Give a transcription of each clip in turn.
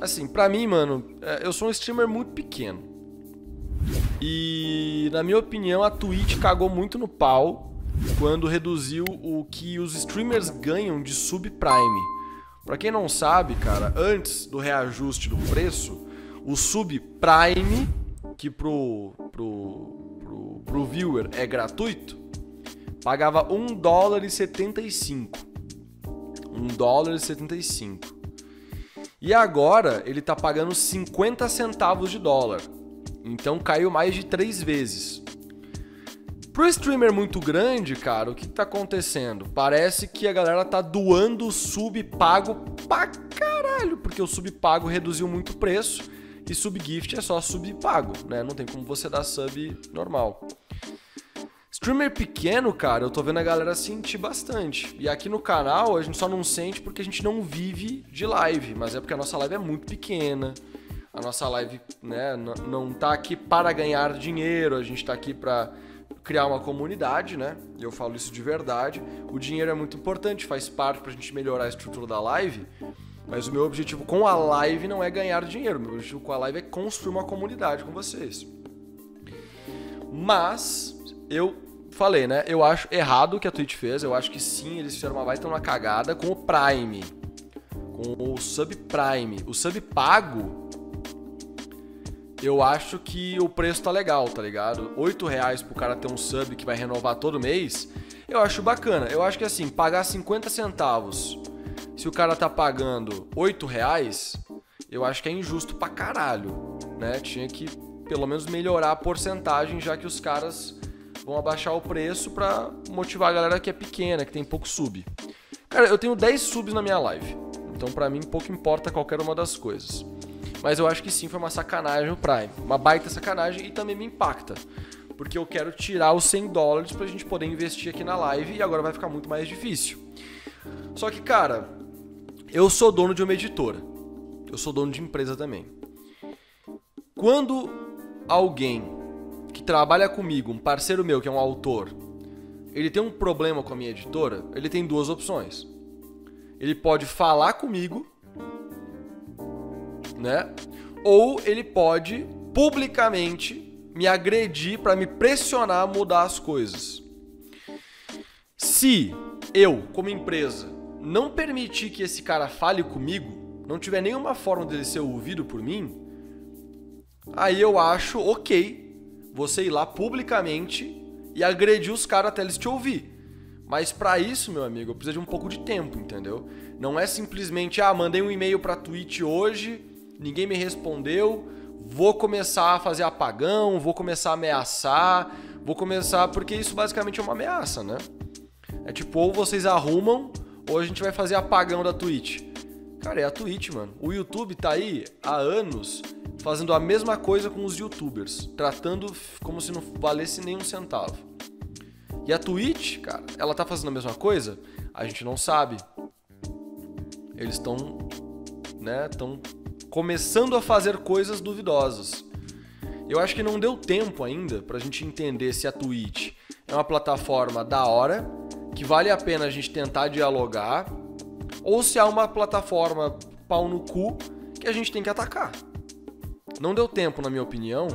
assim, pra mim, mano, é, eu sou um streamer muito pequeno. E, na minha opinião, a Twitch cagou muito no pau quando reduziu o que os streamers ganham de subprime. Pra quem não sabe, cara, antes do reajuste do preço, o subprime, que pro, pro, pro, pro viewer é gratuito, pagava 1 dólar e 75. 1 dólar e 75. E agora ele tá pagando 50 centavos de dólar. Então caiu mais de três vezes. Pro streamer muito grande, cara, o que tá acontecendo? Parece que a galera tá doando o sub pago pra caralho, porque o sub pago reduziu muito o preço e sub gift é só sub pago, né? Não tem como você dar sub normal. Streamer pequeno, cara, eu tô vendo a galera sentir bastante. E aqui no canal a gente só não sente porque a gente não vive de live, mas é porque a nossa live é muito pequena. A nossa live, né, não tá aqui para ganhar dinheiro, a gente tá aqui para criar uma comunidade, né? E eu falo isso de verdade. O dinheiro é muito importante, faz parte pra gente melhorar a estrutura da live. Mas o meu objetivo com a live não é ganhar dinheiro. O meu objetivo com a live é construir uma comunidade com vocês. Mas eu falei, né? Eu acho errado o que a Twitch fez. Eu acho que sim, eles fizeram uma baita uma cagada com o Prime. Com o Subprime. O Sub pago eu acho que o preço tá legal, tá ligado? 8 reais pro cara ter um sub que vai renovar todo mês, eu acho bacana. Eu acho que assim, pagar 50 centavos, se o cara tá pagando 8 reais, eu acho que é injusto pra caralho, né? Tinha que pelo menos melhorar a porcentagem, já que os caras vão abaixar o preço pra motivar a galera que é pequena, que tem pouco sub. Cara, eu tenho 10 subs na minha live, então pra mim pouco importa qualquer uma das coisas. Mas eu acho que sim, foi uma sacanagem o Prime. Uma baita sacanagem e também me impacta. Porque eu quero tirar os 100 dólares pra gente poder investir aqui na live e agora vai ficar muito mais difícil. Só que, cara, eu sou dono de uma editora. Eu sou dono de empresa também. Quando alguém que trabalha comigo, um parceiro meu que é um autor, ele tem um problema com a minha editora, ele tem duas opções. Ele pode falar comigo né? Ou ele pode publicamente me agredir para me pressionar a mudar as coisas. Se eu, como empresa, não permitir que esse cara fale comigo, não tiver nenhuma forma dele ser ouvido por mim, aí eu acho ok você ir lá publicamente e agredir os caras até eles te ouvir. Mas para isso, meu amigo, eu preciso de um pouco de tempo, entendeu? Não é simplesmente, ah, mandei um e-mail pra Twitch hoje, ninguém me respondeu, vou começar a fazer apagão, vou começar a ameaçar, vou começar. Porque isso basicamente é uma ameaça, né? É tipo, ou vocês arrumam, ou a gente vai fazer apagão da Twitch. Cara, é a Twitch, mano. O YouTube tá aí há anos fazendo a mesma coisa com os youtubers, tratando como se não valesse nenhum centavo. E a Twitch, cara, ela tá fazendo a mesma coisa? A gente não sabe. Eles estão, né, estão começando a fazer coisas duvidosas. Eu acho que não deu tempo ainda para a gente entender se a Twitch é uma plataforma da hora, que vale a pena a gente tentar dialogar, ou se é uma plataforma pau no cu que a gente tem que atacar. Não deu tempo, na minha opinião,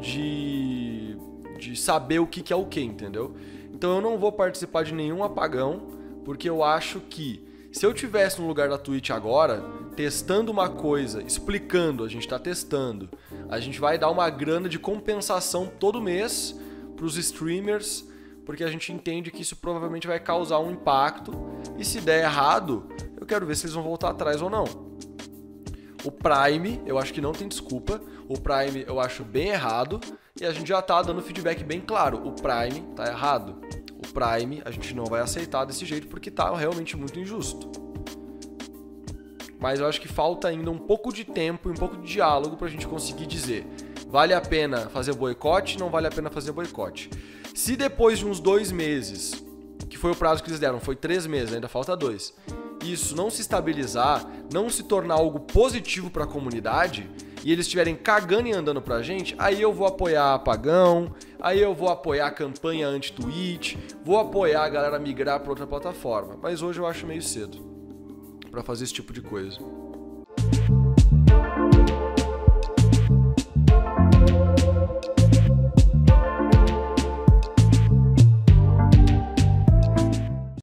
de, de saber o que, que é o que, entendeu? Então eu não vou participar de nenhum apagão, porque eu acho que se eu tivesse no lugar da Twitch agora, testando uma coisa, explicando, a gente está testando, a gente vai dar uma grana de compensação todo mês para os streamers, porque a gente entende que isso provavelmente vai causar um impacto. E se der errado, eu quero ver se eles vão voltar atrás ou não. O Prime, eu acho que não tem desculpa. O Prime eu acho bem errado. E a gente já tá dando feedback bem claro. O Prime tá errado. Prime, a gente não vai aceitar desse jeito porque tá realmente muito injusto. Mas eu acho que falta ainda um pouco de tempo e um pouco de diálogo para a gente conseguir dizer vale a pena fazer boicote, não vale a pena fazer boicote. Se depois de uns dois meses, que foi o prazo que eles deram, foi três meses, ainda falta dois, isso não se estabilizar, não se tornar algo positivo para a comunidade, e eles estiverem cagando e andando pra gente, aí eu vou apoiar apagão, aí eu vou apoiar a campanha anti-tweet, vou apoiar a galera migrar para outra plataforma. Mas hoje eu acho meio cedo para fazer esse tipo de coisa.